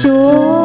Chúa.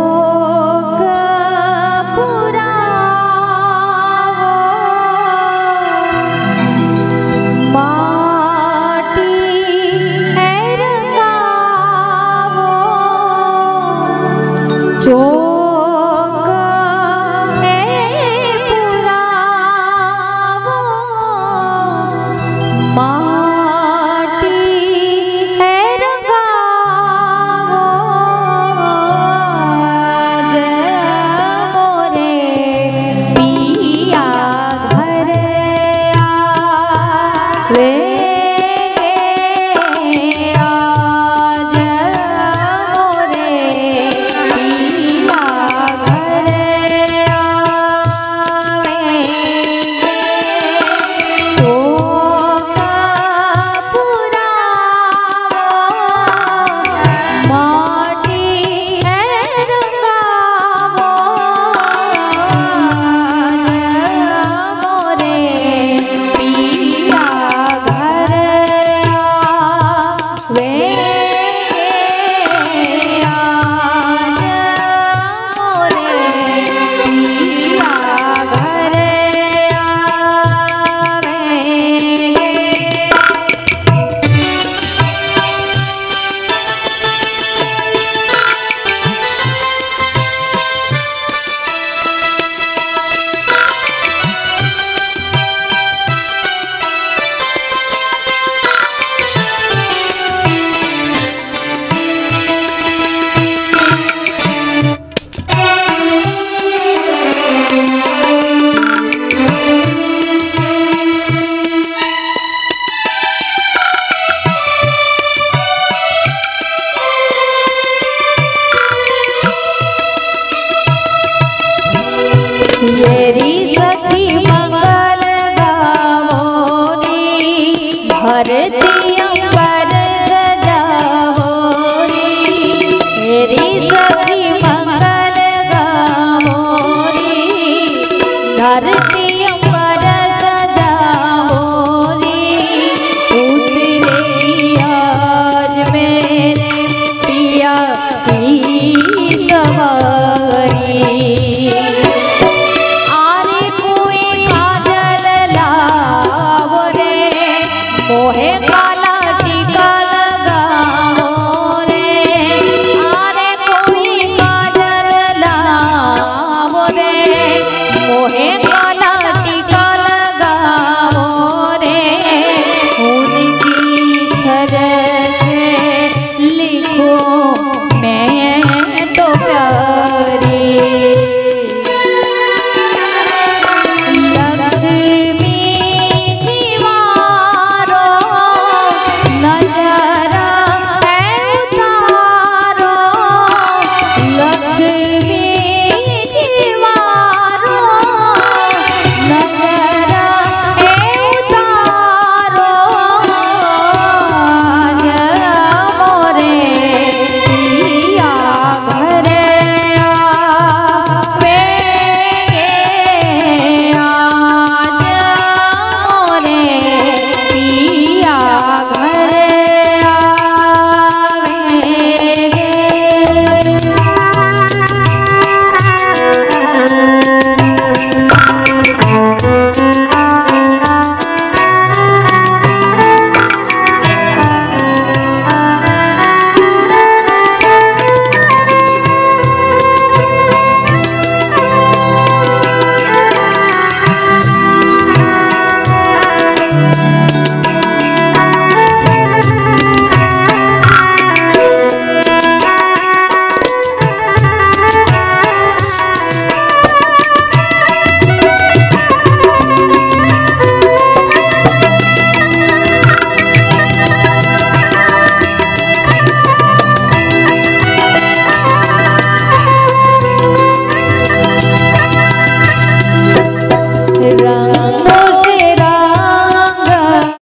करते